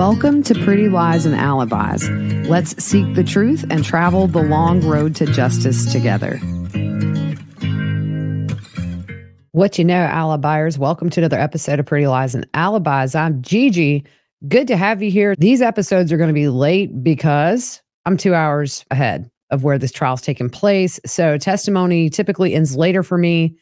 Welcome to Pretty Lies and Alibis. Let's seek the truth and travel the long road to justice together. What you know, Alibis. Welcome to another episode of Pretty Lies and Alibis. I'm Gigi. Good to have you here. These episodes are going to be late because I'm two hours ahead of where this trial's taking place. So testimony typically ends later for me.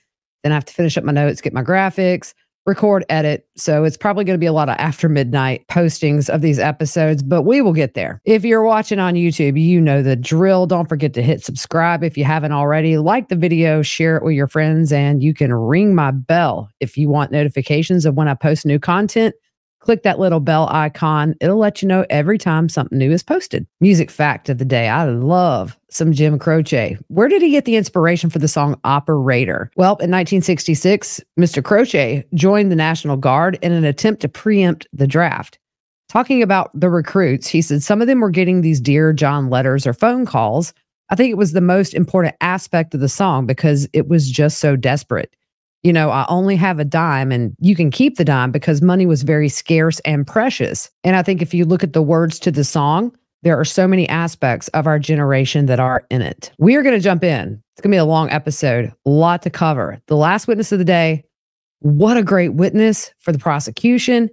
Then I have to finish up my notes, get my graphics, record, edit. So it's probably going to be a lot of after midnight postings of these episodes, but we will get there. If you're watching on YouTube, you know the drill. Don't forget to hit subscribe if you haven't already. Like the video, share it with your friends, and you can ring my bell if you want notifications of when I post new content click that little bell icon. It'll let you know every time something new is posted. Music fact of the day I love some Jim Croce. Where did he get the inspiration for the song Operator? Well, in 1966, Mr. Croce joined the National Guard in an attempt to preempt the draft. Talking about the recruits, he said some of them were getting these Dear John letters or phone calls. I think it was the most important aspect of the song because it was just so desperate you know, I only have a dime and you can keep the dime because money was very scarce and precious. And I think if you look at the words to the song, there are so many aspects of our generation that are in it. We are going to jump in. It's going to be a long episode, a lot to cover. The last witness of the day, what a great witness for the prosecution.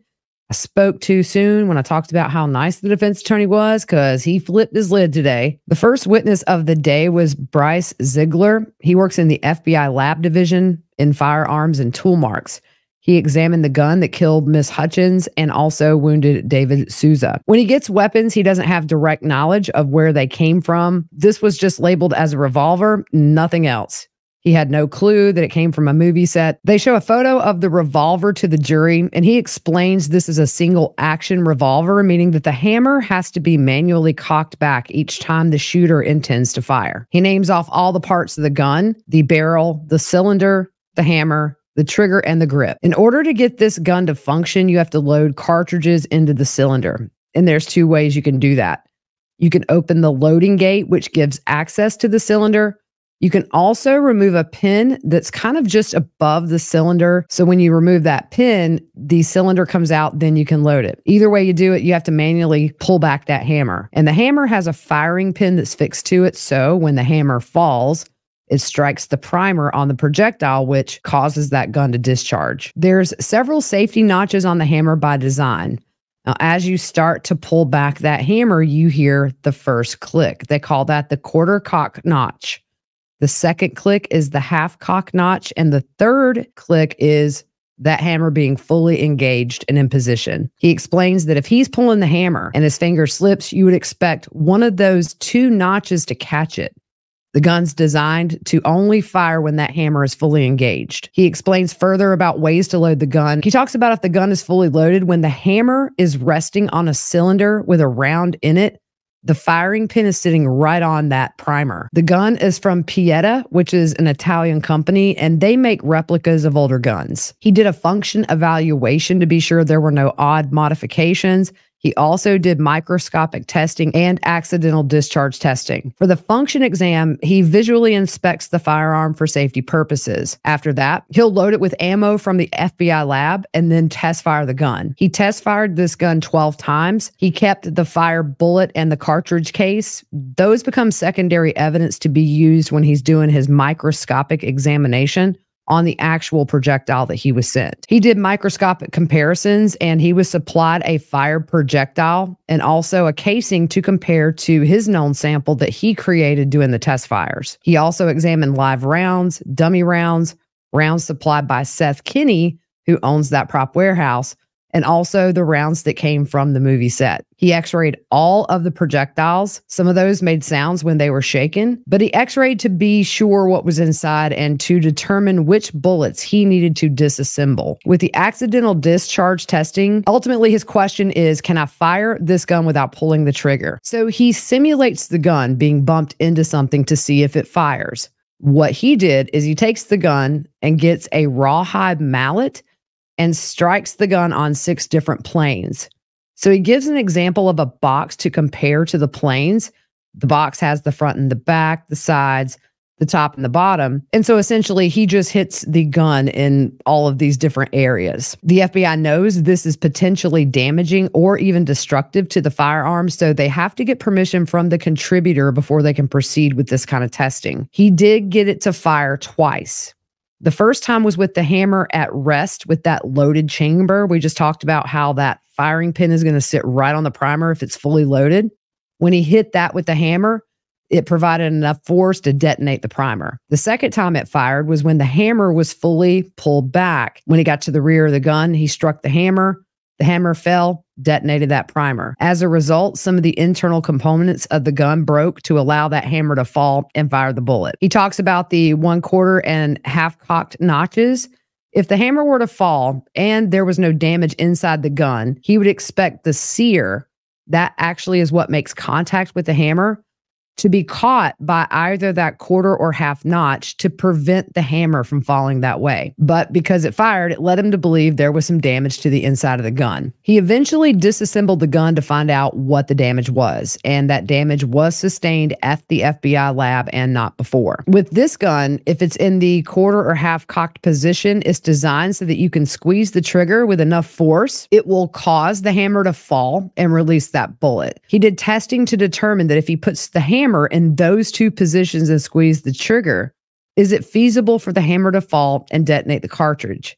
I spoke too soon when I talked about how nice the defense attorney was because he flipped his lid today. The first witness of the day was Bryce Ziegler. He works in the FBI lab division in firearms and tool marks. He examined the gun that killed Miss Hutchins and also wounded David Souza. When he gets weapons, he doesn't have direct knowledge of where they came from. This was just labeled as a revolver, nothing else. He had no clue that it came from a movie set. They show a photo of the revolver to the jury, and he explains this is a single action revolver, meaning that the hammer has to be manually cocked back each time the shooter intends to fire. He names off all the parts of the gun the barrel, the cylinder, the hammer, the trigger, and the grip. In order to get this gun to function, you have to load cartridges into the cylinder. And there's two ways you can do that. You can open the loading gate, which gives access to the cylinder, you can also remove a pin that's kind of just above the cylinder. So when you remove that pin, the cylinder comes out, then you can load it. Either way you do it, you have to manually pull back that hammer. And the hammer has a firing pin that's fixed to it. So when the hammer falls, it strikes the primer on the projectile, which causes that gun to discharge. There's several safety notches on the hammer by design. Now, as you start to pull back that hammer, you hear the first click. They call that the quarter cock notch. The second click is the half cock notch. And the third click is that hammer being fully engaged and in position. He explains that if he's pulling the hammer and his finger slips, you would expect one of those two notches to catch it. The gun's designed to only fire when that hammer is fully engaged. He explains further about ways to load the gun. He talks about if the gun is fully loaded, when the hammer is resting on a cylinder with a round in it, the firing pin is sitting right on that primer. The gun is from Pietta, which is an Italian company, and they make replicas of older guns. He did a function evaluation to be sure there were no odd modifications he also did microscopic testing and accidental discharge testing. For the function exam, he visually inspects the firearm for safety purposes. After that, he'll load it with ammo from the FBI lab and then test fire the gun. He test fired this gun 12 times. He kept the fire bullet and the cartridge case. Those become secondary evidence to be used when he's doing his microscopic examination on the actual projectile that he was sent. He did microscopic comparisons and he was supplied a fired projectile and also a casing to compare to his known sample that he created doing the test fires. He also examined live rounds, dummy rounds, rounds supplied by Seth Kenney, who owns that prop warehouse, and also the rounds that came from the movie set. He x rayed all of the projectiles. Some of those made sounds when they were shaken, but he x rayed to be sure what was inside and to determine which bullets he needed to disassemble. With the accidental discharge testing, ultimately his question is Can I fire this gun without pulling the trigger? So he simulates the gun being bumped into something to see if it fires. What he did is he takes the gun and gets a rawhide mallet and strikes the gun on six different planes. So he gives an example of a box to compare to the planes. The box has the front and the back, the sides, the top and the bottom. And so essentially, he just hits the gun in all of these different areas. The FBI knows this is potentially damaging or even destructive to the firearm. So they have to get permission from the contributor before they can proceed with this kind of testing. He did get it to fire twice. The first time was with the hammer at rest with that loaded chamber. We just talked about how that firing pin is going to sit right on the primer if it's fully loaded. When he hit that with the hammer, it provided enough force to detonate the primer. The second time it fired was when the hammer was fully pulled back. When he got to the rear of the gun, he struck the hammer. The hammer fell, detonated that primer. As a result, some of the internal components of the gun broke to allow that hammer to fall and fire the bullet. He talks about the one quarter and half cocked notches. If the hammer were to fall and there was no damage inside the gun, he would expect the sear, that actually is what makes contact with the hammer, to be caught by either that quarter or half notch to prevent the hammer from falling that way. But because it fired, it led him to believe there was some damage to the inside of the gun. He eventually disassembled the gun to find out what the damage was, and that damage was sustained at the FBI lab and not before. With this gun, if it's in the quarter or half cocked position, it's designed so that you can squeeze the trigger with enough force, it will cause the hammer to fall and release that bullet. He did testing to determine that if he puts the hammer hammer in those two positions and squeeze the trigger, is it feasible for the hammer to fall and detonate the cartridge?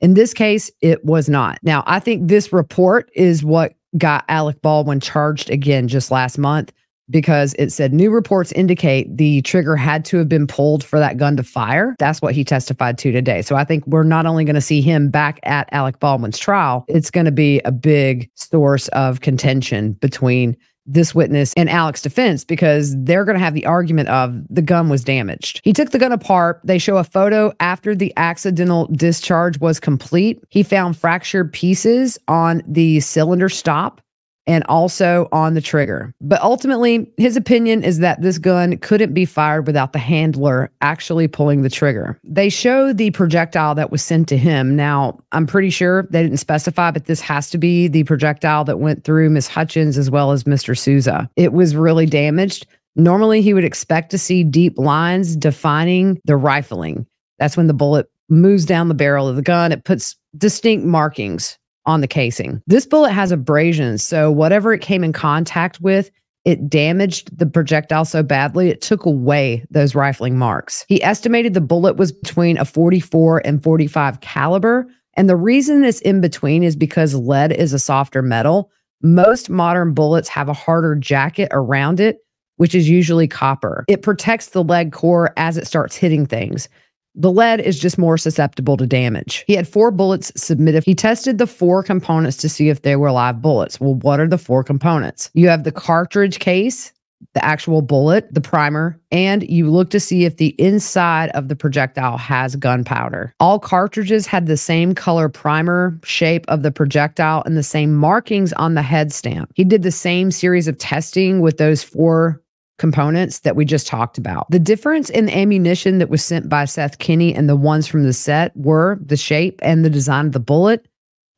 In this case, it was not. Now, I think this report is what got Alec Baldwin charged again just last month because it said new reports indicate the trigger had to have been pulled for that gun to fire. That's what he testified to today. So I think we're not only going to see him back at Alec Baldwin's trial, it's going to be a big source of contention between this witness and Alec's defense because they're going to have the argument of the gun was damaged. He took the gun apart. They show a photo after the accidental discharge was complete. He found fractured pieces on the cylinder stop and also on the trigger. But ultimately, his opinion is that this gun couldn't be fired without the handler actually pulling the trigger. They show the projectile that was sent to him. Now, I'm pretty sure they didn't specify, but this has to be the projectile that went through Miss Hutchins as well as Mr. Souza. It was really damaged. Normally, he would expect to see deep lines defining the rifling. That's when the bullet moves down the barrel of the gun. It puts distinct markings on the casing. This bullet has abrasions, so whatever it came in contact with, it damaged the projectile so badly it took away those rifling marks. He estimated the bullet was between a 44 and 45 caliber, and the reason it's in between is because lead is a softer metal. Most modern bullets have a harder jacket around it, which is usually copper. It protects the lead core as it starts hitting things. The lead is just more susceptible to damage. He had four bullets submitted. He tested the four components to see if they were live bullets. Well, what are the four components? You have the cartridge case, the actual bullet, the primer, and you look to see if the inside of the projectile has gunpowder. All cartridges had the same color primer, shape of the projectile, and the same markings on the head stamp. He did the same series of testing with those four components that we just talked about. The difference in the ammunition that was sent by Seth Kenney and the ones from the set were the shape and the design of the bullet.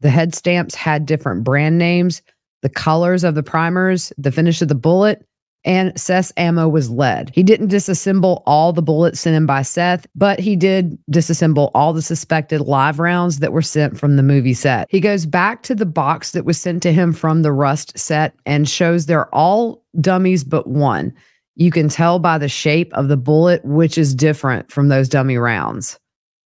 The head stamps had different brand names, the colors of the primers, the finish of the bullet, and Seth's ammo was lead. He didn't disassemble all the bullets sent in by Seth, but he did disassemble all the suspected live rounds that were sent from the movie set. He goes back to the box that was sent to him from the Rust set and shows they're all dummies but one. You can tell by the shape of the bullet which is different from those dummy rounds.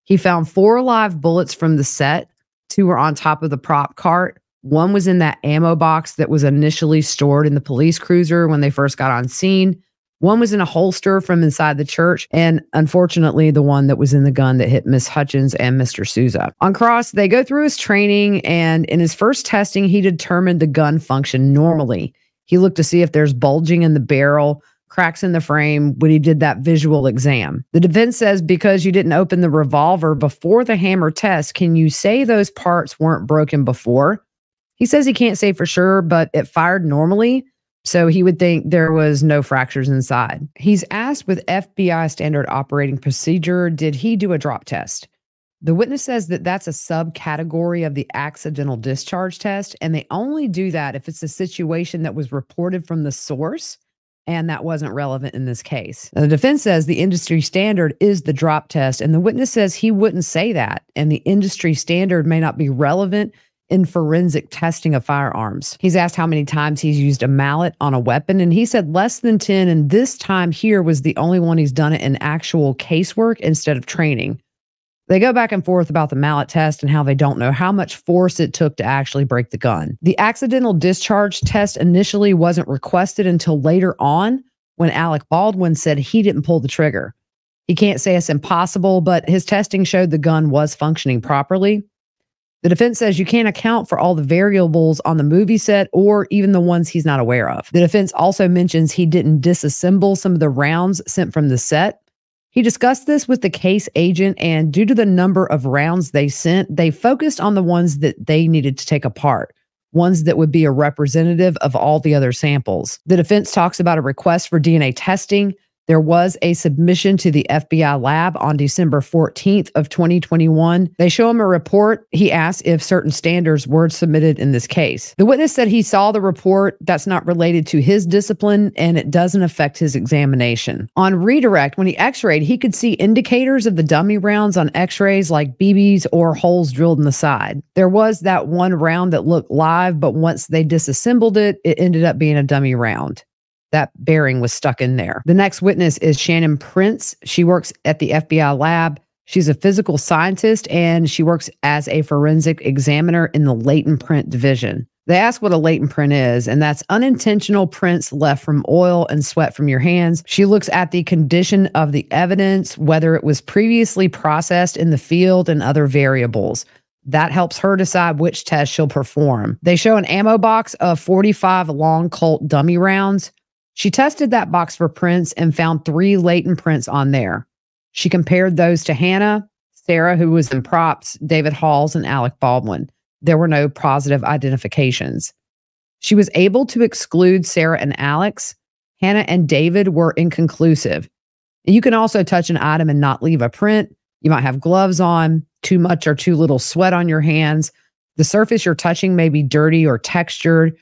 He found four live bullets from the set. Two were on top of the prop cart. One was in that ammo box that was initially stored in the police cruiser when they first got on scene. One was in a holster from inside the church, and unfortunately, the one that was in the gun that hit Miss Hutchins and Mr. Souza. On Cross, they go through his training, and in his first testing, he determined the gun functioned normally. He looked to see if there's bulging in the barrel, cracks in the frame when he did that visual exam. The defense says because you didn't open the revolver before the hammer test, can you say those parts weren't broken before? He says he can't say for sure, but it fired normally. So he would think there was no fractures inside. He's asked with FBI standard operating procedure, did he do a drop test? The witness says that that's a subcategory of the accidental discharge test, and they only do that if it's a situation that was reported from the source and that wasn't relevant in this case. The defense says the industry standard is the drop test, and the witness says he wouldn't say that, and the industry standard may not be relevant in forensic testing of firearms. He's asked how many times he's used a mallet on a weapon, and he said less than 10. And this time here was the only one he's done it in actual casework instead of training. They go back and forth about the mallet test and how they don't know how much force it took to actually break the gun. The accidental discharge test initially wasn't requested until later on when Alec Baldwin said he didn't pull the trigger. He can't say it's impossible, but his testing showed the gun was functioning properly. The defense says you can't account for all the variables on the movie set or even the ones he's not aware of. The defense also mentions he didn't disassemble some of the rounds sent from the set. He discussed this with the case agent, and due to the number of rounds they sent, they focused on the ones that they needed to take apart, ones that would be a representative of all the other samples. The defense talks about a request for DNA testing, there was a submission to the FBI lab on December 14th of 2021. They show him a report. He asked if certain standards were submitted in this case. The witness said he saw the report that's not related to his discipline and it doesn't affect his examination. On redirect, when he x-rayed, he could see indicators of the dummy rounds on x-rays like BBs or holes drilled in the side. There was that one round that looked live, but once they disassembled it, it ended up being a dummy round that bearing was stuck in there. The next witness is Shannon Prince. She works at the FBI lab. She's a physical scientist and she works as a forensic examiner in the latent print division. They ask what a latent print is, and that's unintentional prints left from oil and sweat from your hands. She looks at the condition of the evidence, whether it was previously processed in the field, and other variables. That helps her decide which test she'll perform. They show an ammo box of 45 long Colt dummy rounds. She tested that box for prints and found three latent prints on there. She compared those to Hannah, Sarah, who was in props, David Halls, and Alec Baldwin. There were no positive identifications. She was able to exclude Sarah and Alex. Hannah and David were inconclusive. You can also touch an item and not leave a print. You might have gloves on, too much or too little sweat on your hands. The surface you're touching may be dirty or textured.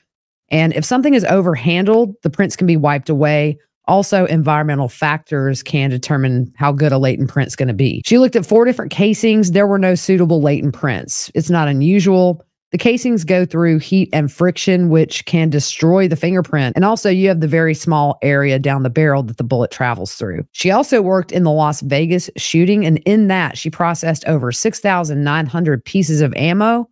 And if something is overhandled, the prints can be wiped away. Also, environmental factors can determine how good a latent print is going to be. She looked at four different casings. There were no suitable latent prints. It's not unusual. The casings go through heat and friction, which can destroy the fingerprint. And also, you have the very small area down the barrel that the bullet travels through. She also worked in the Las Vegas shooting, and in that, she processed over 6,900 pieces of ammo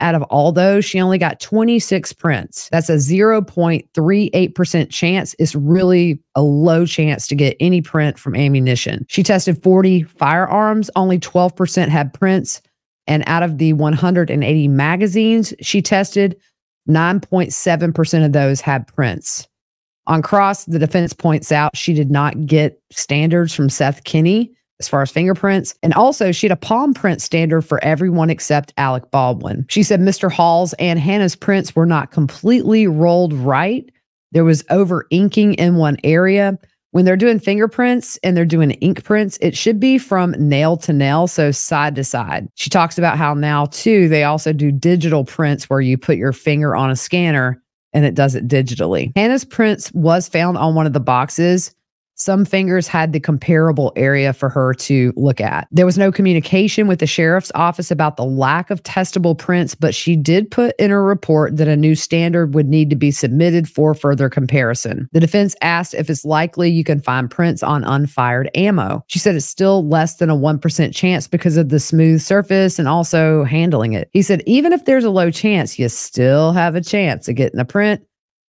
out of all those, she only got 26 prints. That's a 0.38% chance. It's really a low chance to get any print from ammunition. She tested 40 firearms, only 12% had prints. And out of the 180 magazines she tested, 9.7% of those had prints. On cross, the defense points out she did not get standards from Seth Kenney as far as fingerprints. And also, she had a palm print standard for everyone except Alec Baldwin. She said Mr. Hall's and Hannah's prints were not completely rolled right. There was over inking in one area. When they're doing fingerprints and they're doing ink prints, it should be from nail to nail, so side to side. She talks about how now, too, they also do digital prints where you put your finger on a scanner and it does it digitally. Hannah's prints was found on one of the boxes some fingers had the comparable area for her to look at. There was no communication with the sheriff's office about the lack of testable prints, but she did put in her report that a new standard would need to be submitted for further comparison. The defense asked if it's likely you can find prints on unfired ammo. She said it's still less than a 1% chance because of the smooth surface and also handling it. He said, even if there's a low chance, you still have a chance of getting a print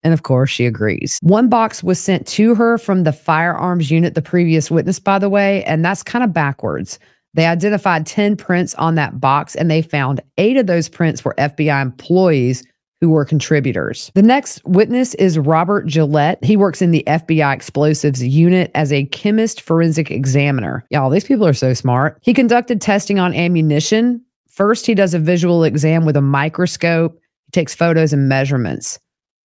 and of course, she agrees. One box was sent to her from the firearms unit, the previous witness, by the way, and that's kind of backwards. They identified 10 prints on that box, and they found eight of those prints were FBI employees who were contributors. The next witness is Robert Gillette. He works in the FBI explosives unit as a chemist forensic examiner. Y'all, these people are so smart. He conducted testing on ammunition. First, he does a visual exam with a microscope, he takes photos and measurements.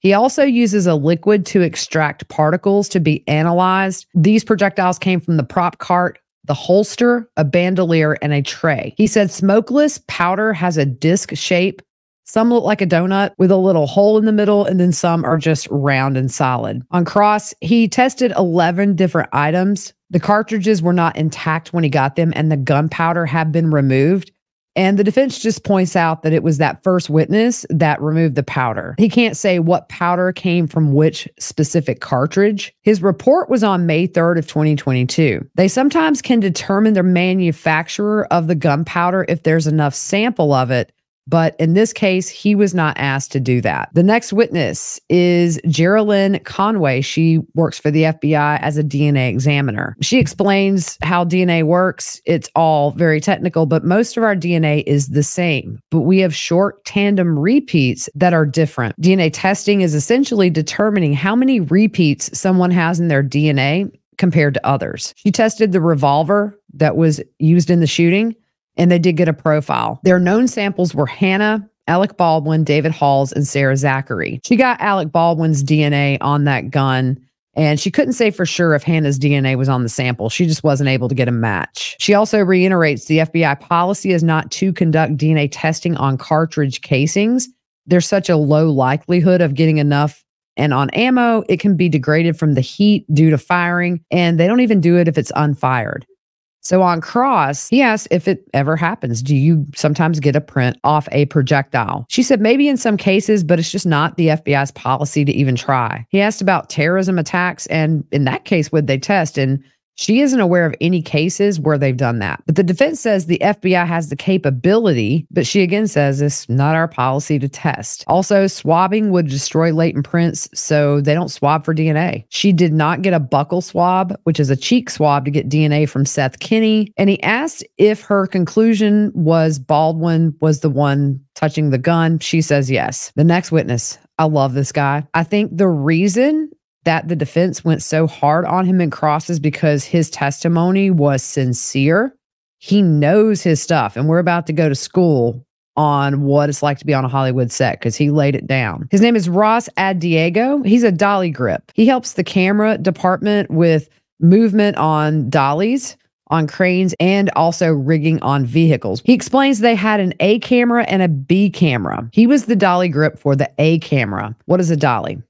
He also uses a liquid to extract particles to be analyzed. These projectiles came from the prop cart, the holster, a bandolier, and a tray. He said smokeless powder has a disc shape Some look like a donut with a little hole in the middle, and then some are just round and solid. On Cross, he tested 11 different items. The cartridges were not intact when he got them, and the gunpowder had been removed. And the defense just points out that it was that first witness that removed the powder. He can't say what powder came from which specific cartridge. His report was on May 3rd of 2022. They sometimes can determine the manufacturer of the gunpowder if there's enough sample of it but in this case, he was not asked to do that. The next witness is Geraldine Conway. She works for the FBI as a DNA examiner. She explains how DNA works. It's all very technical, but most of our DNA is the same. But we have short tandem repeats that are different. DNA testing is essentially determining how many repeats someone has in their DNA compared to others. She tested the revolver that was used in the shooting and they did get a profile. Their known samples were Hannah, Alec Baldwin, David Halls, and Sarah Zachry. She got Alec Baldwin's DNA on that gun. And she couldn't say for sure if Hannah's DNA was on the sample. She just wasn't able to get a match. She also reiterates the FBI policy is not to conduct DNA testing on cartridge casings. There's such a low likelihood of getting enough. And on ammo, it can be degraded from the heat due to firing. And they don't even do it if it's unfired. So on Cross, he asked if it ever happens. Do you sometimes get a print off a projectile? She said maybe in some cases, but it's just not the FBI's policy to even try. He asked about terrorism attacks, and in that case, would they test? And she isn't aware of any cases where they've done that. But the defense says the FBI has the capability, but she again says it's not our policy to test. Also, swabbing would destroy latent prints, so they don't swab for DNA. She did not get a buccal swab, which is a cheek swab to get DNA from Seth Kenney. And he asked if her conclusion was Baldwin was the one touching the gun. She says yes. The next witness, I love this guy. I think the reason that the defense went so hard on him in crosses because his testimony was sincere. He knows his stuff. And we're about to go to school on what it's like to be on a Hollywood set because he laid it down. His name is Ross Addiego. He's a dolly grip. He helps the camera department with movement on dollies on cranes and also rigging on vehicles. He explains they had an A camera and a B camera. He was the dolly grip for the A camera. What is a dolly?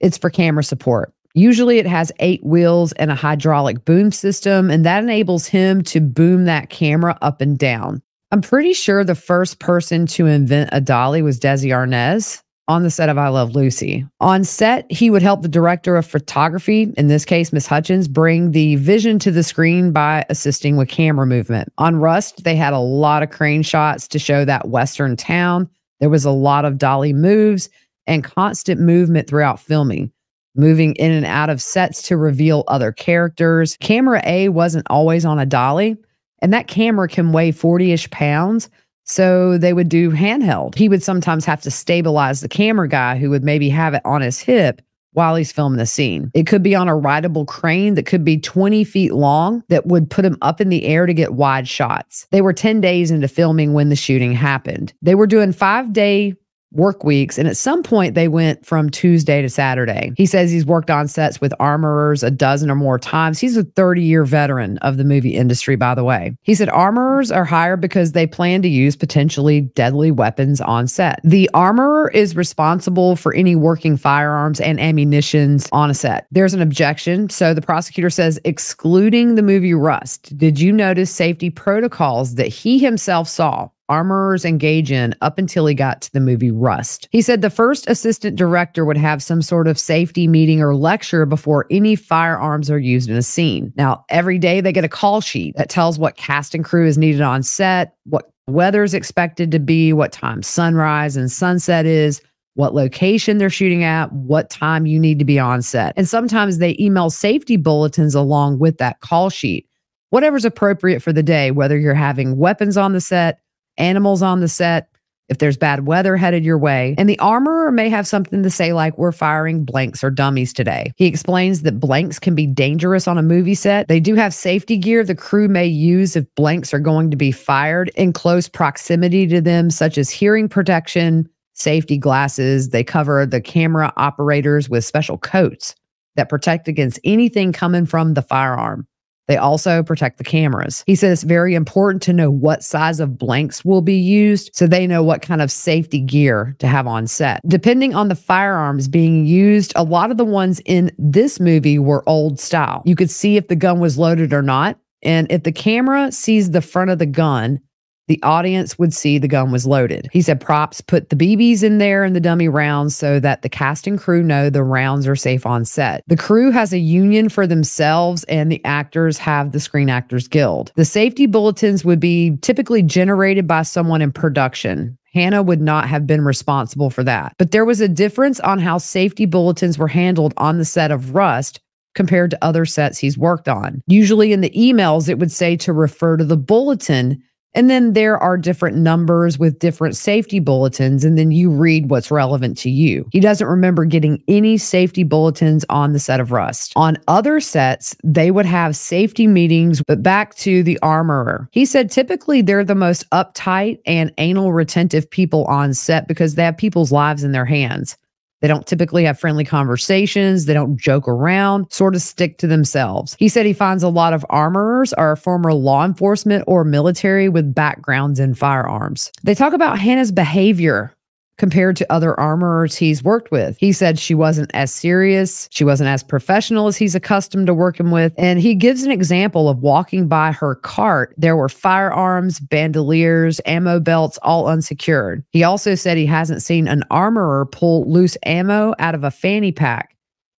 It's for camera support. Usually it has eight wheels and a hydraulic boom system, and that enables him to boom that camera up and down. I'm pretty sure the first person to invent a dolly was Desi Arnaz on the set of I Love Lucy. On set, he would help the director of photography, in this case, Miss Hutchins, bring the vision to the screen by assisting with camera movement. On Rust, they had a lot of crane shots to show that Western town. There was a lot of dolly moves and constant movement throughout filming, moving in and out of sets to reveal other characters. Camera A wasn't always on a dolly, and that camera can weigh 40 ish pounds. So they would do handheld. He would sometimes have to stabilize the camera guy who would maybe have it on his hip while he's filming the scene. It could be on a rideable crane that could be 20 feet long that would put him up in the air to get wide shots. They were 10 days into filming when the shooting happened. They were doing five day work weeks. And at some point, they went from Tuesday to Saturday. He says he's worked on sets with armorers a dozen or more times. He's a 30 year veteran of the movie industry, by the way. He said armorers are hired because they plan to use potentially deadly weapons on set. The armorer is responsible for any working firearms and ammunitions on a set. There's an objection. So the prosecutor says, excluding the movie Rust, did you notice safety protocols that he himself saw armorers engage in up until he got to the movie Rust. He said the first assistant director would have some sort of safety meeting or lecture before any firearms are used in a scene. Now, every day they get a call sheet that tells what cast and crew is needed on set, what weather is expected to be, what time sunrise and sunset is. What location they're shooting at, what time you need to be on set. And sometimes they email safety bulletins along with that call sheet. Whatever's appropriate for the day, whether you're having weapons on the set, animals on the set, if there's bad weather headed your way. And the armorer may have something to say, like, we're firing blanks or dummies today. He explains that blanks can be dangerous on a movie set. They do have safety gear the crew may use if blanks are going to be fired in close proximity to them, such as hearing protection, safety glasses. They cover the camera operators with special coats that protect against anything coming from the firearm. They also protect the cameras. He said it's very important to know what size of blanks will be used so they know what kind of safety gear to have on set. Depending on the firearms being used, a lot of the ones in this movie were old style. You could see if the gun was loaded or not. And if the camera sees the front of the gun, the audience would see the gun was loaded. He said props put the BBs in there and the dummy rounds so that the casting crew know the rounds are safe on set. The crew has a union for themselves and the actors have the Screen Actors Guild. The safety bulletins would be typically generated by someone in production. Hannah would not have been responsible for that. But there was a difference on how safety bulletins were handled on the set of Rust compared to other sets he's worked on. Usually in the emails, it would say to refer to the bulletin and then there are different numbers with different safety bulletins, and then you read what's relevant to you. He doesn't remember getting any safety bulletins on the set of Rust. On other sets, they would have safety meetings, but back to the armorer. He said typically they're the most uptight and anal retentive people on set because they have people's lives in their hands. They don't typically have friendly conversations. They don't joke around, sort of stick to themselves. He said he finds a lot of armorers are former law enforcement or military with backgrounds in firearms. They talk about Hannah's behavior compared to other armorers he's worked with. He said she wasn't as serious, she wasn't as professional as he's accustomed to working with. And he gives an example of walking by her cart. There were firearms, bandoliers, ammo belts, all unsecured. He also said he hasn't seen an armorer pull loose ammo out of a fanny pack.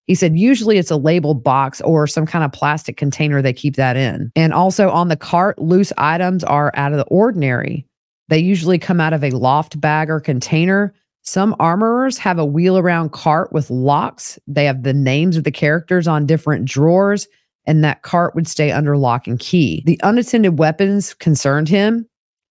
He said usually it's a labeled box or some kind of plastic container they keep that in. And also on the cart, loose items are out of the ordinary. They usually come out of a loft bag or container. Some armorers have a wheel around cart with locks. They have the names of the characters on different drawers, and that cart would stay under lock and key. The unattended weapons concerned him.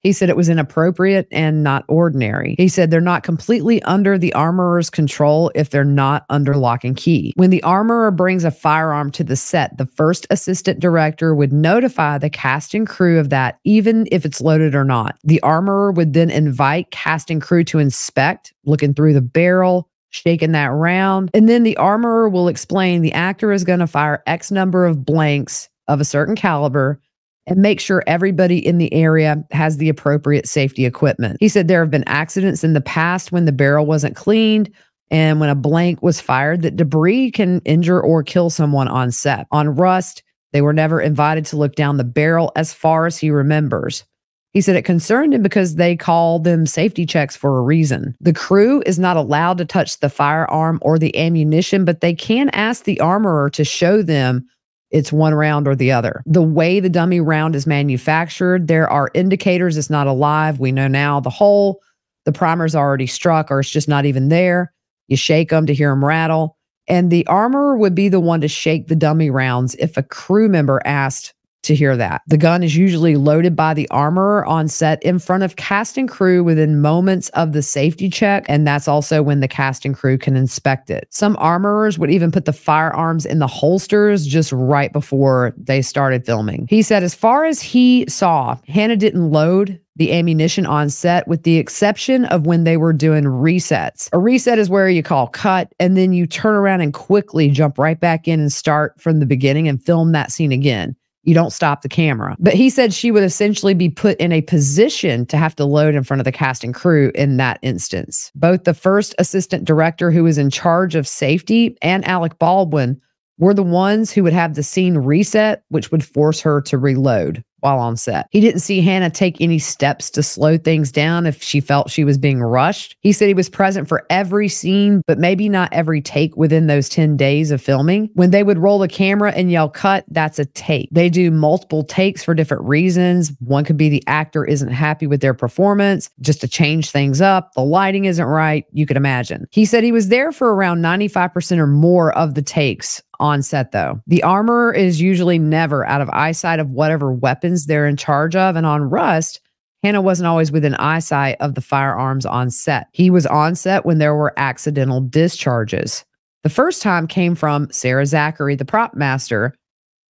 He said it was inappropriate and not ordinary. He said they're not completely under the armorer's control if they're not under lock and key. When the armorer brings a firearm to the set, the first assistant director would notify the casting crew of that, even if it's loaded or not. The armorer would then invite casting crew to inspect, looking through the barrel, shaking that round. And then the armorer will explain the actor is going to fire X number of blanks of a certain caliber and make sure everybody in the area has the appropriate safety equipment. He said there have been accidents in the past when the barrel wasn't cleaned and when a blank was fired that debris can injure or kill someone on set. On Rust, they were never invited to look down the barrel as far as he remembers. He said it concerned him because they call them safety checks for a reason. The crew is not allowed to touch the firearm or the ammunition, but they can ask the armorer to show them it's one round or the other. The way the dummy round is manufactured, there are indicators it's not alive. We know now the hole, the primer's already struck, or it's just not even there. You shake them to hear them rattle. And the armorer would be the one to shake the dummy rounds if a crew member asked to hear that. The gun is usually loaded by the armorer on set in front of casting crew within moments of the safety check, and that's also when the casting crew can inspect it. Some armorers would even put the firearms in the holsters just right before they started filming. He said, as far as he saw, Hannah didn't load the ammunition on set, with the exception of when they were doing resets. A reset is where you call cut and then you turn around and quickly jump right back in and start from the beginning and film that scene again you don't stop the camera. But he said she would essentially be put in a position to have to load in front of the cast and crew in that instance. Both the first assistant director who was in charge of safety and Alec Baldwin were the ones who would have the scene reset, which would force her to reload while on set. He didn't see Hannah take any steps to slow things down if she felt she was being rushed. He said he was present for every scene, but maybe not every take within those 10 days of filming. When they would roll the camera and yell cut, that's a take. They do multiple takes for different reasons. One could be the actor isn't happy with their performance, just to change things up. The lighting isn't right. You could imagine. He said he was there for around 95% or more of the takes on set, though. The armorer is usually never out of eyesight of whatever weapons they're in charge of. And on Rust, Hannah wasn't always within eyesight of the firearms on set. He was on set when there were accidental discharges. The first time came from Sarah Zachry, the prop master.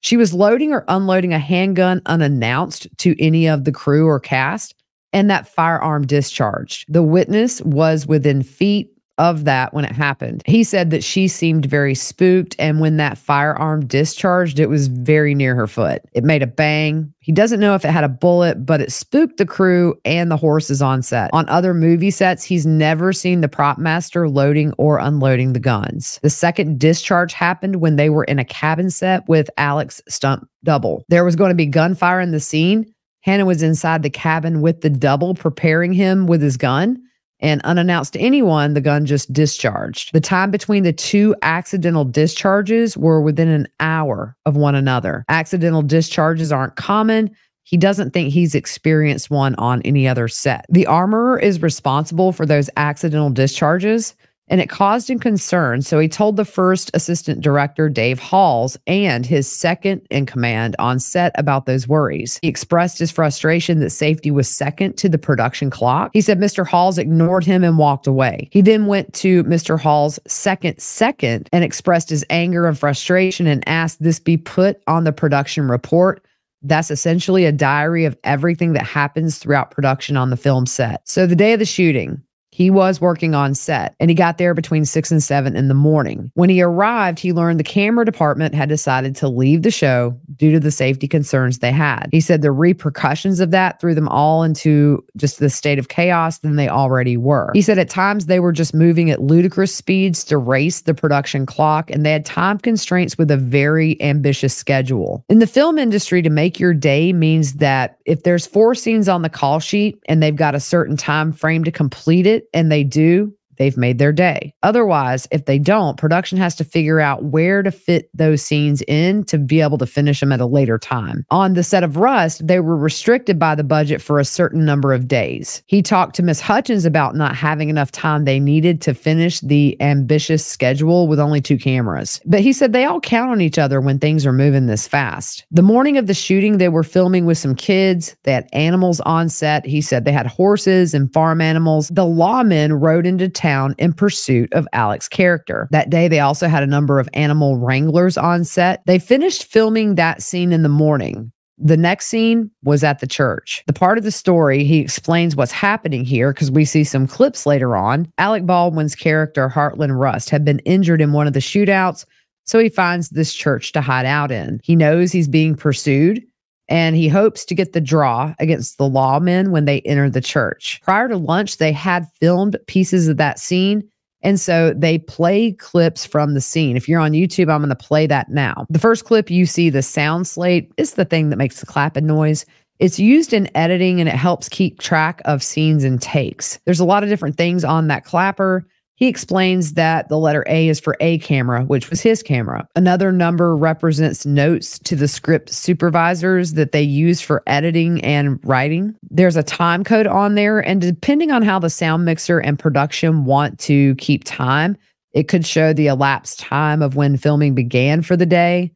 She was loading or unloading a handgun unannounced to any of the crew or cast, and that firearm discharged. The witness was within feet of that when it happened. He said that she seemed very spooked. And when that firearm discharged, it was very near her foot. It made a bang. He doesn't know if it had a bullet, but it spooked the crew and the horses on set. On other movie sets, he's never seen the prop master loading or unloading the guns. The second discharge happened when they were in a cabin set with Alec's stunt double. There was going to be gunfire in the scene. Hannah was inside the cabin with the double preparing him with his gun. And unannounced to anyone, the gun just discharged. The time between the two accidental discharges were within an hour of one another. Accidental discharges aren't common. He doesn't think he's experienced one on any other set. The armorer is responsible for those accidental discharges and it caused him concern. So he told the first assistant director, Dave Halls, and his second in command on set about those worries. He expressed his frustration that safety was second to the production clock. He said Mr. Halls ignored him and walked away. He then went to Mr. Halls' second second and expressed his anger and frustration and asked this be put on the production report. That's essentially a diary of everything that happens throughout production on the film set. So, the day of the shooting, he was working on set and he got there between six and seven in the morning. When he arrived, he learned the camera department had decided to leave the show due to the safety concerns they had. He said the repercussions of that threw them all into just the state of chaos than they already were. He said at times they were just moving at ludicrous speeds to race the production clock and they had time constraints with a very ambitious schedule. In the film industry, to make your day means that if there's four scenes on the call sheet and they've got a certain time frame to complete it, and they do, they've made their day. Otherwise, if they don't, production has to figure out where to fit those scenes in to be able to finish them at a later time. On the set of Rust, they were restricted by the budget for a certain number of days. He talked to Miss Hutchins about not having enough time they needed to finish the ambitious schedule with only two cameras. But he said they all count on each other when things are moving this fast. The morning of the shooting, they were filming with some kids. They had animals on set. He said they had horses and farm animals. The lawmen rode into town town in pursuit of Alex's character. That day, they also had a number of animal wranglers on set. They finished filming that scene in the morning. The next scene was at the church. The part of the story, he explains what's happening here because we see some clips later on. Alec Baldwin's character, Harland Rust, had been injured in one of the shootouts, so he finds this church to hide out in. He knows he's being pursued and he hopes to get the draw against the lawmen when they enter the church. Prior to lunch, they had filmed pieces of that scene. And so they play clips from the scene. If you're on YouTube, I'm going to play that now. The first clip you see the sound slate is the thing that makes the clapping noise. It's used in editing and it helps keep track of scenes and takes. There's a lot of different things on that clapper. He explains that the letter A is for A camera, which was his camera. Another number represents notes to the script supervisors that they use for editing and writing. There's a time code on there, and depending on how the sound mixer and production want to keep time, it could show the elapsed time of when filming began for the day.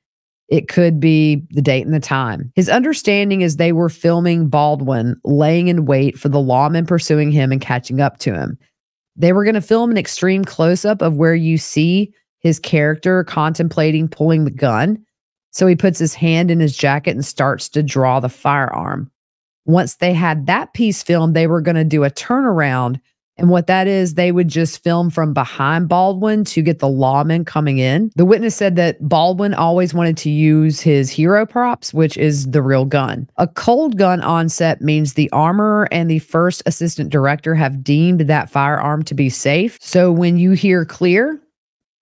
It could be the date and the time. His understanding is they were filming Baldwin laying in wait for the lawmen pursuing him and catching up to him. They were going to film an extreme close up of where you see his character contemplating pulling the gun. So he puts his hand in his jacket and starts to draw the firearm. Once they had that piece filmed, they were going to do a turnaround and what that is, they would just film from behind Baldwin to get the lawman coming in. The witness said that Baldwin always wanted to use his hero props, which is the real gun. A cold gun on set means the armorer and the first assistant director have deemed that firearm to be safe. So when you hear clear,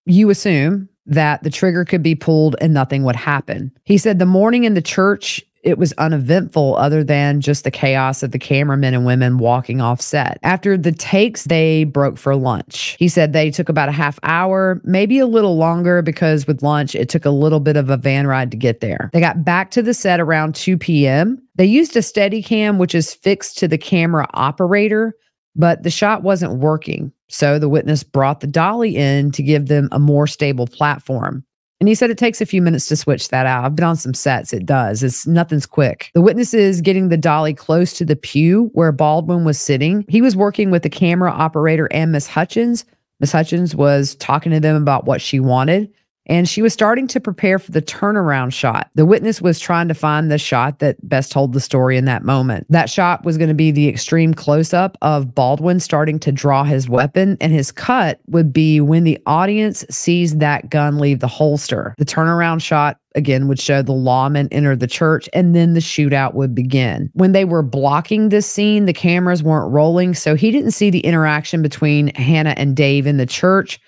you assume that the trigger could be pulled and nothing would happen. He said the morning in the church it was uneventful other than just the chaos of the cameramen and women walking off set. After the takes, they broke for lunch. He said they took about a half hour, maybe a little longer because with lunch, it took a little bit of a van ride to get there. They got back to the set around 2 p.m. They used a steady cam, which is fixed to the camera operator, but the shot wasn't working. So the witness brought the dolly in to give them a more stable platform. And he said it takes a few minutes to switch that out. I've been on some sets. It does. It's nothing's quick. The witness is getting the dolly close to the pew where Baldwin was sitting. He was working with the camera operator and Miss Hutchins. Miss Hutchins was talking to them about what she wanted. And she was starting to prepare for the turnaround shot. The witness was trying to find the shot that best told the story in that moment. That shot was going to be the extreme close up of Baldwin starting to draw his weapon, and his cut would be when the audience sees that gun leave the holster. The turnaround shot again would show the lawman enter the church and then the shootout would begin. When they were blocking this scene, the cameras weren't rolling, so he didn't see the interaction between Hannah and Dave in the church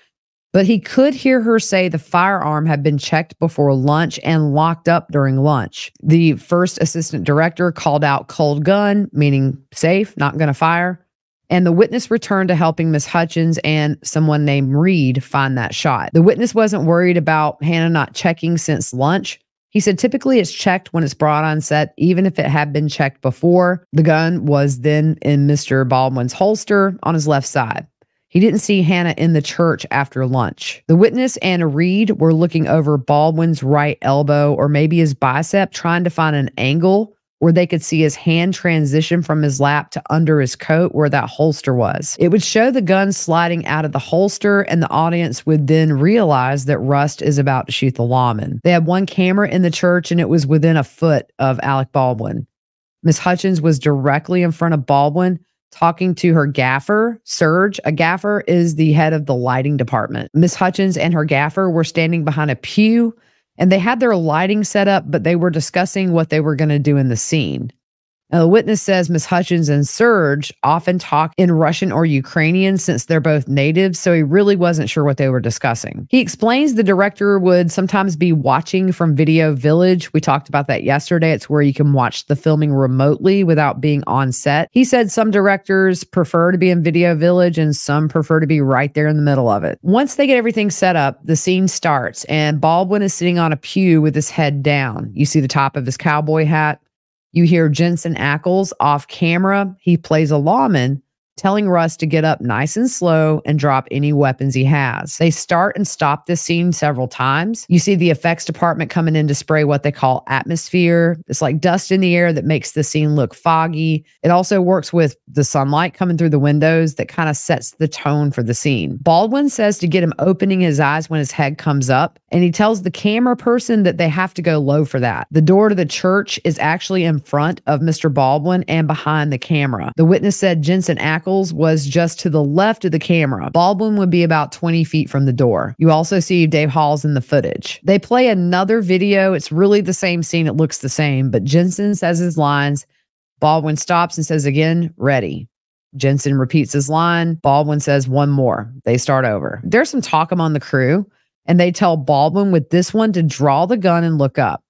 but he could hear her say the firearm had been checked before lunch and locked up during lunch. The first assistant director called out cold gun, meaning safe, not going to fire. And the witness returned to helping Miss Hutchins and someone named Reed find that shot. The witness wasn't worried about Hannah not checking since lunch. He said typically it's checked when it's brought on set, even if it had been checked before. The gun was then in Mr. Baldwin's holster on his left side. He didn't see Hannah in the church after lunch. The witness and Reid were looking over Baldwin's right elbow or maybe his bicep, trying to find an angle where they could see his hand transition from his lap to under his coat where that holster was. It would show the gun sliding out of the holster, and the audience would then realize that Rust is about to shoot the lawman. They had one camera in the church, and it was within a foot of Alec Baldwin. Miss Hutchins was directly in front of Baldwin talking to her gaffer, Serge. A gaffer is the head of the lighting department. Miss Hutchins and her gaffer were standing behind a pew and they had their lighting set up, but they were discussing what they were going to do in the scene. The witness says Ms. Hutchins and Serge often talk in Russian or Ukrainian since they're both natives, so he really wasn't sure what they were discussing. He explains the director would sometimes be watching from Video Village. We talked about that yesterday. It's where you can watch the filming remotely without being on set. He said some directors prefer to be in Video Village and some prefer to be right there in the middle of it. Once they get everything set up, the scene starts, and Baldwin is sitting on a pew with his head down. You see the top of his cowboy hat. You hear Jensen Ackles off camera. He plays a lawman telling Rust to get up nice and slow and drop any weapons he has. They start and stop this scene several times. You see the effects department coming in to spray what they call atmosphere. It's like dust in the air that makes the scene look foggy. It also works with the sunlight coming through the windows that kind of sets the tone for the scene. Baldwin says to get him opening his eyes when his head comes up, and he tells the camera person that they have to go low for that. The door to the church is actually in front of Mr. Baldwin and behind the camera. The witness said Jensen Was just to the left of the camera. Baldwin would be about 20 feet from the door. You also see Dave Halls in the footage. They play another video. It's really the same scene. It looks the same, but Jensen says his lines. Baldwin stops and says again, ready. Jensen repeats his line. Baldwin says one more. They start over. There's some talk among the crew, and they tell Baldwin with this one to draw the gun and look up.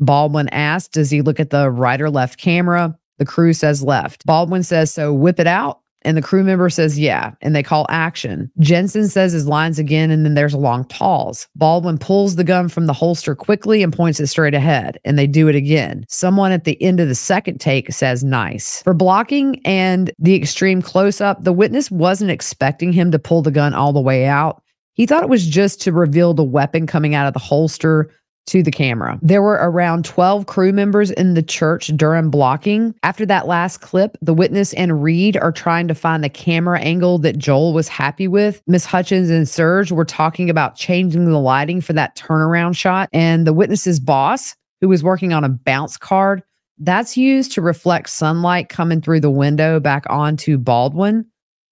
Baldwin asks, Does he look at the right or left camera? The crew says left. Baldwin says, So whip it out. And the crew member says, yeah. And they call action. Jensen says his lines again, and then there's a long pause. Baldwin pulls the gun from the holster quickly and points it straight ahead. And they do it again. Someone at the end of the second take says, nice. For blocking and the extreme close up, the witness wasn't expecting him to pull the gun all the way out. He thought it was just to reveal the weapon coming out of the holster to the camera. There were around 12 crew members in the church during blocking. After that last clip, the witness and Reid are trying to find the camera angle that Joel was happy with. Miss Hutchins and Serge were talking about changing the lighting for that turnaround shot. And the witness's boss, who was working on a bounce card, that's used to reflect sunlight coming through the window back onto Baldwin.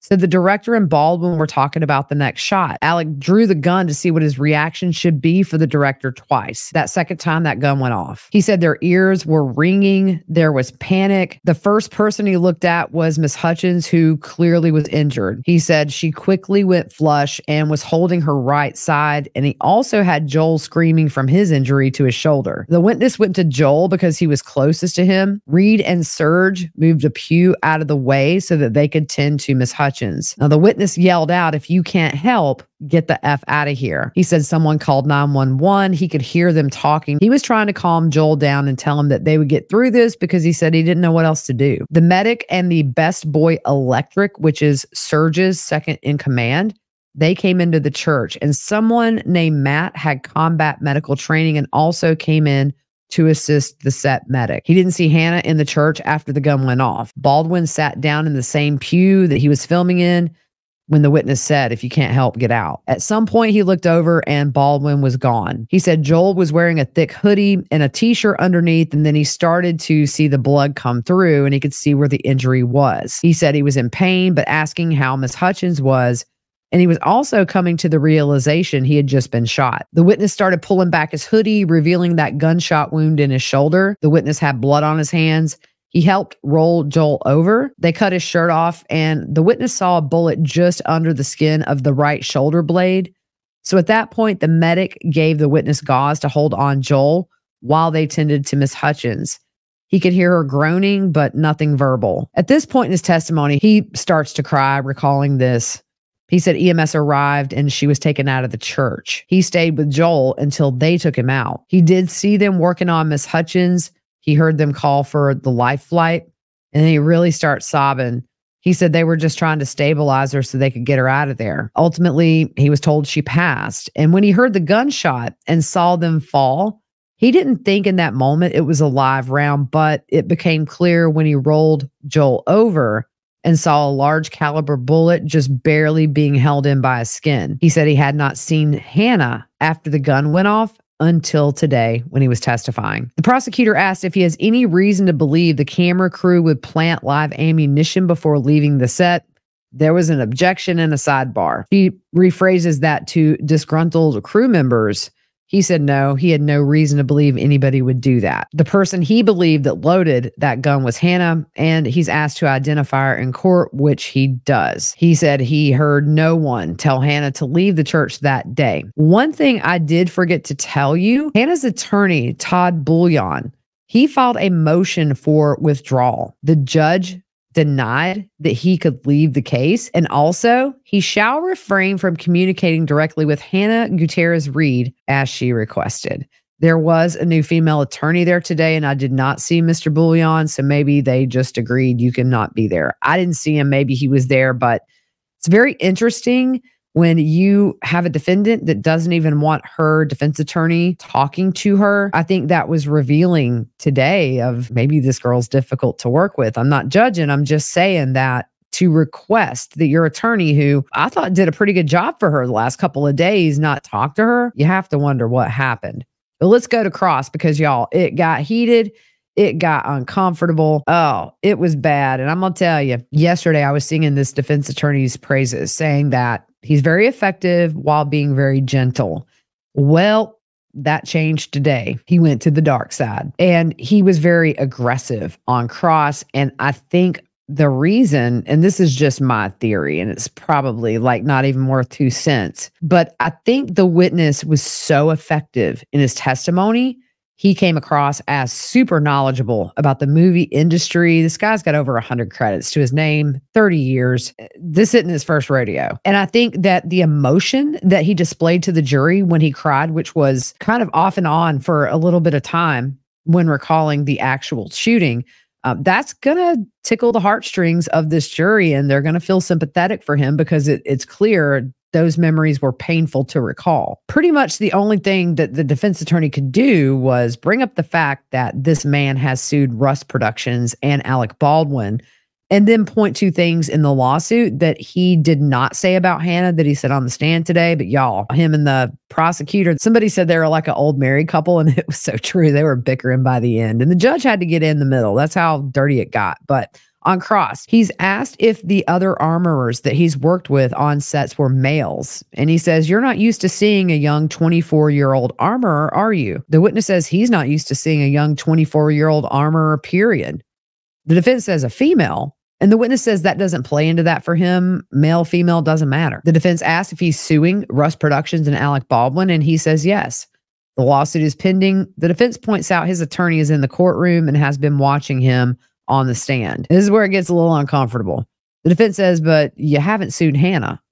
So the director and Baldwin were talking about the next shot. Alec drew the gun to see what his reaction should be for the director twice. That second time that gun went off. He said their ears were ringing. There was panic. The first person he looked at was Miss Hutchins, who clearly was injured. He said she quickly went flush and was holding her right side. And he also had Joel screaming from his injury to his shoulder. The witness went to Joel because he was closest to him. Reid and Serge moved a pew out of the way so that they could tend to Miss Hutchins. Now, the witness yelled out, If you can't help, get the F out of here. He said someone called 911. He could hear them talking. He was trying to calm Joel down and tell him that they would get through this because he said he didn't know what else to do. The medic and the best boy electric, which is Serge's second in command, they came into the church and someone named Matt had combat medical training and also came in to assist the set medic. He didn't see Hannah in the church after the gun went off. Baldwin sat down in the same pew that he was filming in. when the witness said, If you can't help, get out. At some point, he looked over and Baldwin was gone. He said Joel was wearing a thick hoodie and a t shirt underneath, and then he started to see the blood come through and he could see where the injury was. He said he was in pain, but asking how Miss Hutchins was. And he was also coming to the realization he had just been shot. The witness started pulling back his hoodie, revealing that gunshot wound in his shoulder. The witness had blood on his hands he helped roll Joel over. They cut his shirt off, and the witness saw a bullet just under the skin of the right shoulder blade. So at that point, the medic gave the witness gauze to hold on Joel while they tended to Miss Hutchins. He could hear her groaning, but nothing verbal. At this point in his testimony, he starts to cry, recalling this. He said EMS arrived and she was taken out of the church. He stayed with Joel until they took him out. He did see them working on Miss Hutchins he heard them call for the life flight and he really starts sobbing. He said they were just trying to stabilize her so they could get her out of there. Ultimately, he was told she passed. And when he heard the gunshot and saw them fall, he didn't think in that moment it was a live round, but it became clear when he rolled Joel over and saw a large caliber bullet just barely being held in by his skin. He said he had not seen Hannah after the gun went off until today when he was testifying. The prosecutor asked if he has any reason to believe the camera crew would plant live ammunition before leaving the set. There was an objection and a sidebar. He rephrases that to disgruntled crew members he said no, he had no reason to believe anybody would do that. The person he believed that loaded that gun was Hannah, and he's asked to identify her in court, which he does. He said he heard no one tell Hannah to leave the church that day. One thing I did forget to tell you Hannah's attorney, Todd Bullion, he filed a motion for withdrawal. The judge denied that he could leave the case. And also, he shall refrain from communicating directly with Hannah Gutierrez Reed as she requested. There was a new female attorney there today, and I did not see Mr. Bullion. So maybe they just agreed you cannot be there. I didn't see him. Maybe he was there, but it's very interesting when you have a defendant that doesn't even want her defense attorney talking to her. I think that was revealing today of maybe this girl's difficult to work with. I'm not judging, I'm just saying that to request that your attorney, who I thought did a pretty good job for her the last couple of days, not talk to her, you have to wonder what happened. But let's go to cross because y'all, it got heated. It got uncomfortable. Oh, it was bad. And I'm going to tell you, yesterday I was singing this defense attorney's praises, saying that He's very effective while being very gentle. Well, that changed today. He went to the dark side and he was very aggressive on cross. And I think the reason, and this is just my theory, and it's probably like not even worth two cents, but I think the witness was so effective in his testimony he came across as super knowledgeable about the movie industry. This guy's got over 100 credits to his name, 30 years. This isn't his first rodeo. And I think that the emotion that he displayed to the jury when he cried, which was kind of off and on for a little bit of time when recalling the actual shooting, uh, that's going to tickle the heartstrings of this jury and they're going to feel sympathetic for him because it, it's clear those memories were painful to recall. Pretty much the only thing that the defense attorney could do was bring up the fact that this man has sued Rust Productions and Alec Baldwin and then point to things in the lawsuit that he did not say about Hannah that he said on the stand today. But y'all, him and the prosecutor, somebody said they were like an old married couple, and it was so true. They were bickering by the end, and the judge had to get in the middle. That's how dirty it got. But on Cross. He's asked if the other armorers that he's worked with on sets were males. And he says, You're not used to seeing a young 24 year old armorer, are you? The witness says he's not used to seeing a young 24 year old armorer, period. The defense says a female. And the witness says that doesn't play into that for him. Male, female, doesn't matter. The defense asks if he's suing Rust Productions and Alec Baldwin, and he says yes. The lawsuit is pending. The defense points out his attorney is in the courtroom and has been watching him on the stand. This is where it gets a little uncomfortable. The defense says, but you haven't sued Hannah.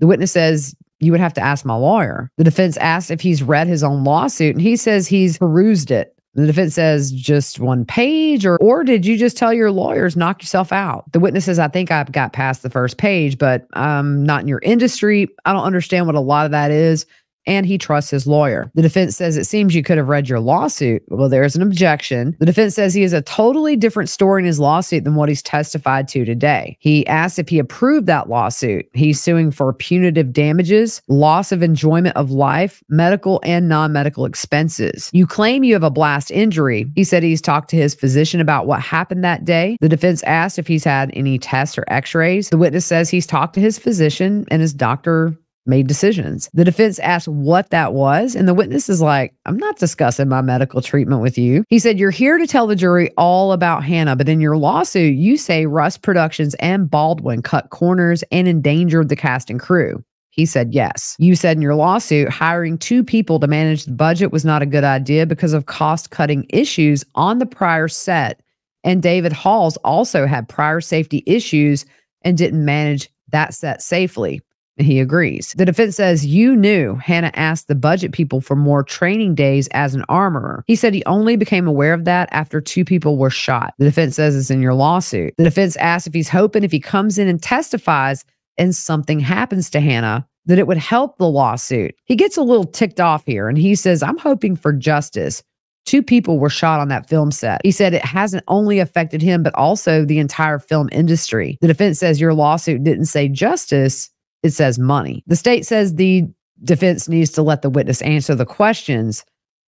The witness says, you would have to ask my lawyer. The defense asks if he's read his own lawsuit, and he says he's perused it. The defense says just one page, or or did you just tell your lawyers knock yourself out? The witness says, I think I've got past the first page, but I'm not in your industry. I don't understand what a lot of that is. And he trusts his lawyer. The defense says it seems you could have read your lawsuit. Well, there's an objection. The defense says he has a totally different story in his lawsuit than what he's testified to today. He asked if he approved that lawsuit. He's suing for punitive damages, loss of enjoyment of life, medical and non medical expenses. You claim you have a blast injury. He said he's talked to his physician about what happened that day. The defense asked if he's had any tests or x rays. The witness says he's talked to his physician and his doctor made decisions. The defense asked what that was, and the witness is like, I'm not discussing my medical treatment with you. He said, You're here to tell the jury all about Hannah, but in your lawsuit, you say Rust Productions and Baldwin cut corners and endangered the cast and crew. He said yes. You said in your lawsuit, hiring two people to manage the budget was not a good idea because of cost cutting issues on the prior set. And David Halls also had prior safety issues and didn't manage that set safely. He agrees. The defense says you knew Hannah asked the budget people for more training days as an armorer. He said he only became aware of that after two people were shot. The defense says it's in your lawsuit. The defense asks if he's hoping if he comes in and testifies and something happens to Hannah, that it would help the lawsuit. He gets a little ticked off here and he says, I'm hoping for justice. Two people were shot on that film set. He said it hasn't only affected him, but also the entire film industry. The defense says your lawsuit didn't say justice, it says money. The state says the defense needs to let the witness answer the questions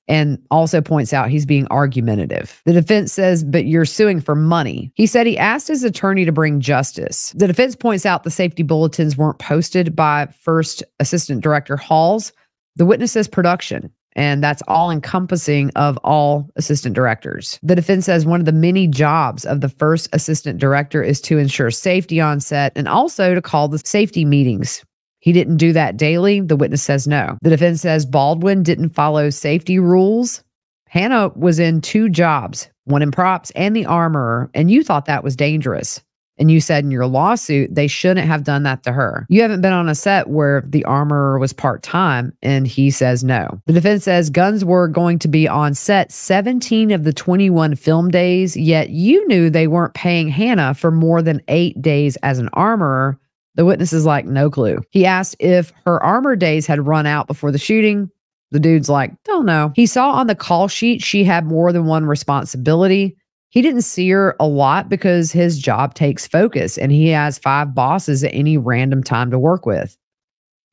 and also points out he's being argumentative. The defense says, but you're suing for money. He said he asked his attorney to bring justice. The defense points out the safety bulletins weren't posted by first assistant director Halls. The witness says production. And that's all encompassing of all assistant directors. The defense says one of the many jobs of the first assistant director is to ensure safety on set and also to call the safety meetings. He didn't do that daily. The witness says no. The defense says Baldwin didn't follow safety rules. Hannah was in two jobs, one in props and the armorer, and you thought that was dangerous. And you said in your lawsuit, they shouldn't have done that to her. You haven't been on a set where the armorer was part time, and he says no. The defense says guns were going to be on set 17 of the 21 film days, yet you knew they weren't paying Hannah for more than eight days as an armorer. The witness is like, no clue. He asked if her armor days had run out before the shooting. The dude's like, don't know. He saw on the call sheet she had more than one responsibility. He didn't see her a lot because his job takes focus and he has five bosses at any random time to work with.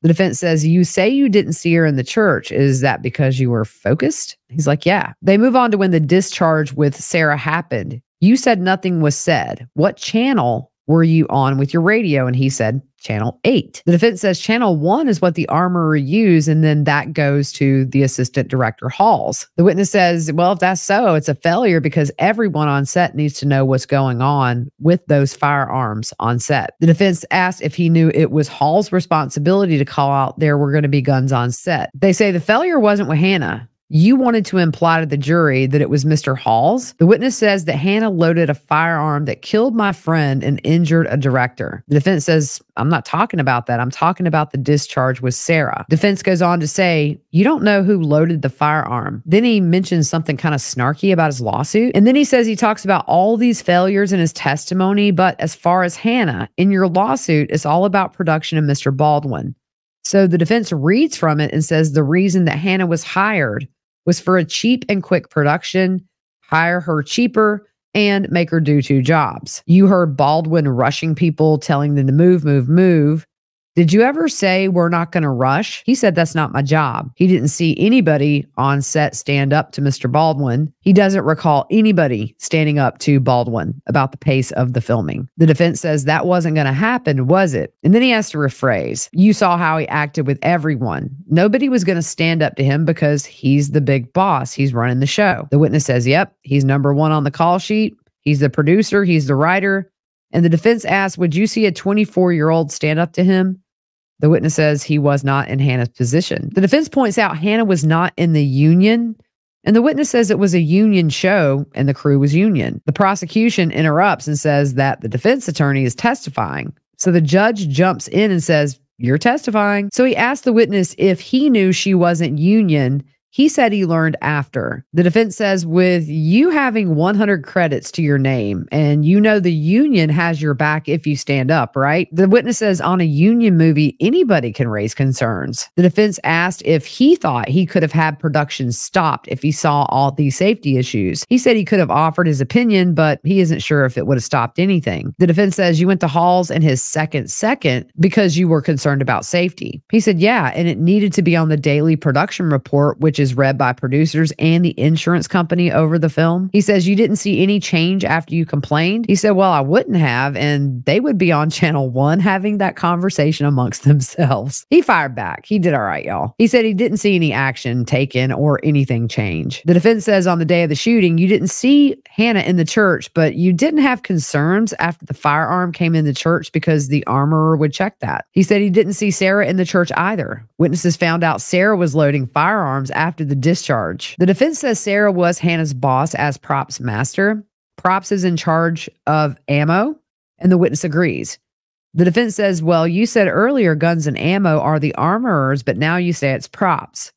The defense says, You say you didn't see her in the church. Is that because you were focused? He's like, Yeah. They move on to when the discharge with Sarah happened. You said nothing was said. What channel were you on with your radio? And he said, channel eight. The defense says channel one is what the armorer used, and then that goes to the assistant director Halls. The witness says, well, if that's so, it's a failure because everyone on set needs to know what's going on with those firearms on set. The defense asked if he knew it was Hall's responsibility to call out there were going to be guns on set. They say the failure wasn't with Hannah. You wanted to imply to the jury that it was Mr. Halls. The witness says that Hannah loaded a firearm that killed my friend and injured a director. The defense says, I'm not talking about that. I'm talking about the discharge with Sarah. Defense goes on to say, You don't know who loaded the firearm. Then he mentions something kind of snarky about his lawsuit. And then he says he talks about all these failures in his testimony. But as far as Hannah, in your lawsuit, it's all about production of Mr. Baldwin. So the defense reads from it and says the reason that Hannah was hired was for a cheap and quick production, hire her cheaper, and make her do two jobs. You heard Baldwin rushing people, telling them to move, move, move. Did you ever say we're not going to rush? He said that's not my job. He didn't see anybody on set stand up to Mr. Baldwin. He doesn't recall anybody standing up to Baldwin about the pace of the filming. The defense says that wasn't going to happen, was it? And then he has to rephrase. You saw how he acted with everyone. Nobody was going to stand up to him because he's the big boss. He's running the show. The witness says, yep, he's number one on the call sheet. He's the producer, he's the writer. And the defense asks, Would you see a 24 year old stand up to him? The witness says he was not in Hannah's position. The defense points out Hannah was not in the union, and the witness says it was a union show and the crew was union. The prosecution interrupts and says that the defense attorney is testifying. So the judge jumps in and says, You're testifying. So he asked the witness if he knew she wasn't union. He said he learned after. The defense says, with you having 100 credits to your name, and you know the union has your back if you stand up, right? The witness says, on a union movie, anybody can raise concerns. The defense asked if he thought he could have had production stopped if he saw all these safety issues. He said he could have offered his opinion, but he isn't sure if it would have stopped anything. The defense says, you went to Halls in his second second because you were concerned about safety. He said, yeah, and it needed to be on the daily production report, which is read by producers and the insurance company over the film. He says, You didn't see any change after you complained? He said, Well, I wouldn't have. And they would be on channel one having that conversation amongst themselves. He fired back. He did all right, y'all. He said he didn't see any action taken or anything change. The defense says on the day of the shooting, you didn't see Hannah in the church, but you didn't have concerns after the firearm came in the church because the armorer would check that. He said he didn't see Sarah in the church either. Witnesses found out Sarah was loading firearms after the discharge. The defense says Sarah was Hannah's boss as props master. Props is in charge of ammo, and the witness agrees. The defense says, Well, you said earlier guns and ammo are the armorers, but now you say it's props.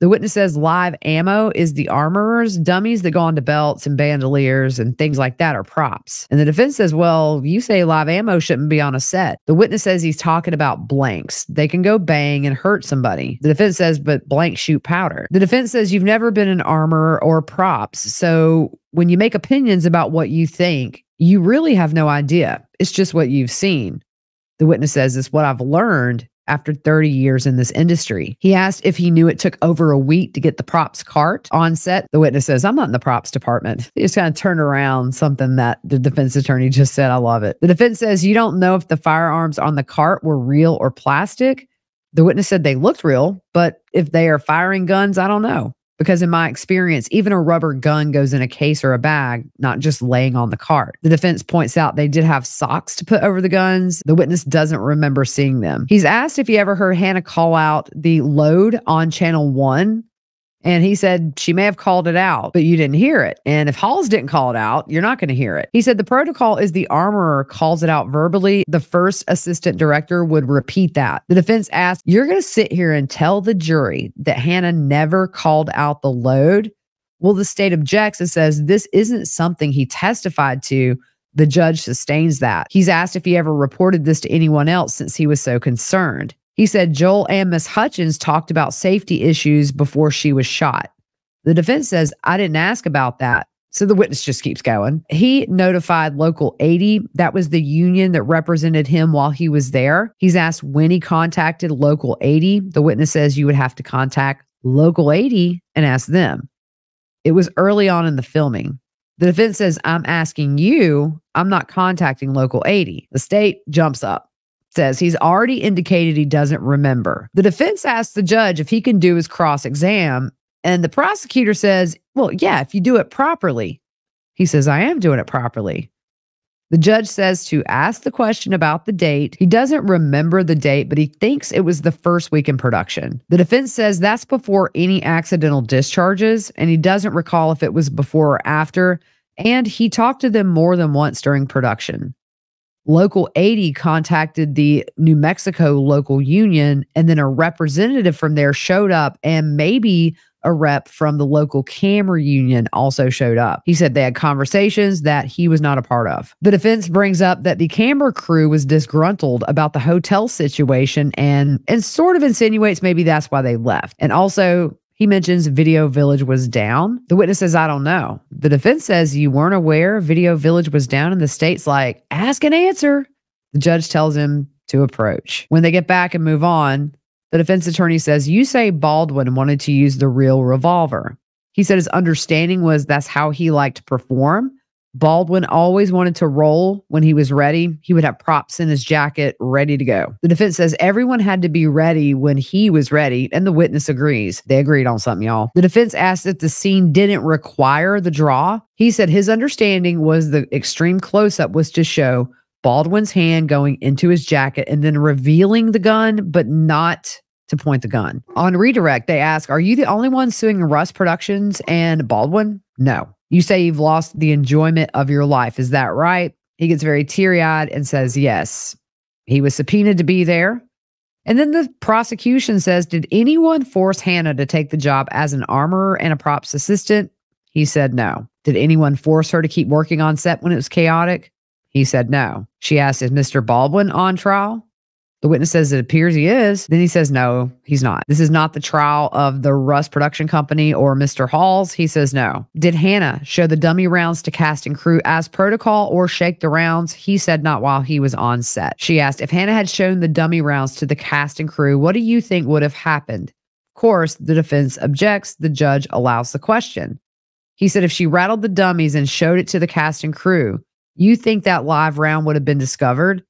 The witness says live ammo is the armorers, dummies that go onto belts and bandoliers and things like that are props. And the defense says, well, you say live ammo shouldn't be on a set. The witness says he's talking about blanks. They can go bang and hurt somebody. The defense says, but blanks shoot powder. The defense says you've never been an armorer or props. So when you make opinions about what you think, you really have no idea. It's just what you've seen. The witness says, it's what I've learned after 30 years in this industry. He asked if he knew it took over a week to get the props cart on set. The witness says, I'm not in the props department. He just kind of turned around something that the defense attorney just said. I love it. The defense says, You don't know if the firearms on the cart were real or plastic. The witness said they looked real, but if they are firing guns, I don't know. Because in my experience, even a rubber gun goes in a case or a bag, not just laying on the cart. The defense points out they did have socks to put over the guns. The witness doesn't remember seeing them. He's asked if he ever heard Hannah call out the load on channel one and he said she may have called it out, but you didn't hear it. And if Halls didn't call it out, you're not going to hear it. He said the protocol is the armorer calls it out verbally. The first assistant director would repeat that. The defense asked, You're going to sit here and tell the jury that Hannah never called out the load? Well, the state objects and says this isn't something he testified to. The judge sustains that. He's asked if he ever reported this to anyone else since he was so concerned. He said Joel and Miss Hutchins talked about safety issues before she was shot. The defense says, I didn't ask about that. So the witness just keeps going. He notified Local 80. That was the union that represented him while he was there. He's asked when he contacted Local 80. The witness says you would have to contact Local 80 and ask them. It was early on in the filming. The defense says, I'm asking you. I'm not contacting Local 80. The state jumps up says he's already indicated he doesn't remember. The defense asks the judge if he can do his cross exam, and the prosecutor says, Well, yeah, if you do it properly. He says, I am doing it properly. The judge says to ask the question about the date. He doesn't remember the date, but he thinks it was the first week in production. The defense says that's before any accidental discharges, and he doesn't recall if it was before or after. And he talked to them more than once during production. Local 80 contacted the New Mexico local union, and then a representative from there showed up, and maybe a rep from the local camera union also showed up. He said they had conversations that he was not a part of. The defense brings up that the camera crew was disgruntled about the hotel situation and and sort of insinuates maybe that's why they left. And also he mentions Video Village was down. The witness says, I don't know. The defense says you weren't aware Video Village was down, and the state's like, ask and answer. The judge tells him to approach. When they get back and move on, the defense attorney says, You say Baldwin wanted to use the real revolver. He said his understanding was that's how he liked to perform. Baldwin always wanted to roll when he was ready. He would have props in his jacket ready to go. The defense says everyone had to be ready when he was ready, and the witness agrees. They agreed on something, y'all. The defense asked if the scene didn't require the draw. He said his understanding was the extreme close up was to show Baldwin's hand going into his jacket and then revealing the gun, but not to point the gun. On redirect, they ask, Are you the only one suing Rust Productions and Baldwin? No. You say you've lost the enjoyment of your life. Is that right? He gets very teary eyed and says, Yes. He was subpoenaed to be there. And then the prosecution says, Did anyone force Hannah to take the job as an armorer and a props assistant? He said no. Did anyone force her to keep working on set when it was chaotic? He said no. She asked, Is Mr. Baldwin on trial? The witness says it appears he is. Then he says, no, he's not. This is not the trial of the Rust Production Company or Mr. Halls. He says, no. Did Hannah show the dummy rounds to cast and crew as protocol or shake the rounds? He said, not while he was on set. She asked, if Hannah had shown the dummy rounds to the cast and crew, what do you think would have happened? Of course, the defense objects. The judge allows the question. He said, if she rattled the dummies and showed it to the cast and crew, you think that live round would have been discovered?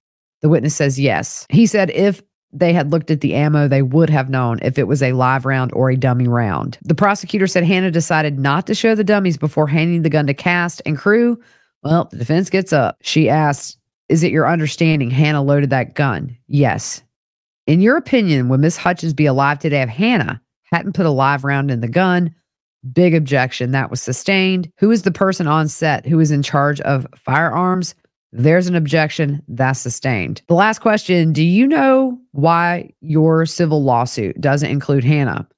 The witness says yes. He said if they had looked at the ammo, they would have known if it was a live round or a dummy round. The prosecutor said Hannah decided not to show the dummies before handing the gun to cast and crew. Well, the defense gets up. She asks, Is it your understanding Hannah loaded that gun? Yes. In your opinion, would Miss Hutchins be alive today if Hannah hadn't put a live round in the gun? Big objection. That was sustained. Who is the person on set who is in charge of firearms? There's an objection that's sustained. The last question Do you know why your civil lawsuit doesn't include Hannah?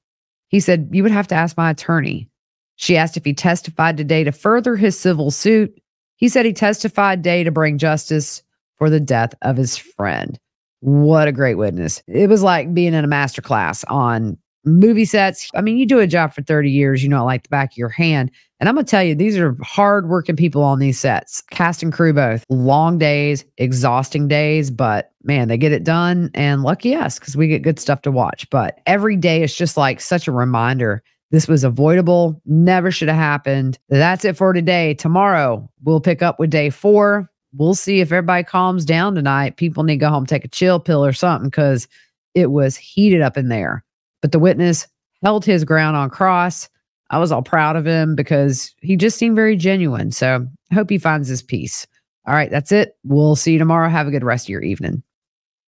He said, You would have to ask my attorney. She asked if he testified today to further his civil suit. He said he testified today to bring justice for the death of his friend. What a great witness. It was like being in a master class on movie sets. I mean, you do a job for 30 years, you know, like the back of your hand. And I'm going to tell you, these are hard working people on these sets, cast and crew both. Long days, exhausting days, but man, they get it done. And lucky us because we get good stuff to watch. But every day is just like such a reminder. This was avoidable, never should have happened. That's it for today. Tomorrow, we'll pick up with day four. We'll see if everybody calms down tonight. People need to go home, take a chill pill or something because it was heated up in there. But the witness held his ground on cross. I was all proud of him because he just seemed very genuine. So I hope he finds his peace. All right, that's it. We'll see you tomorrow. Have a good rest of your evening.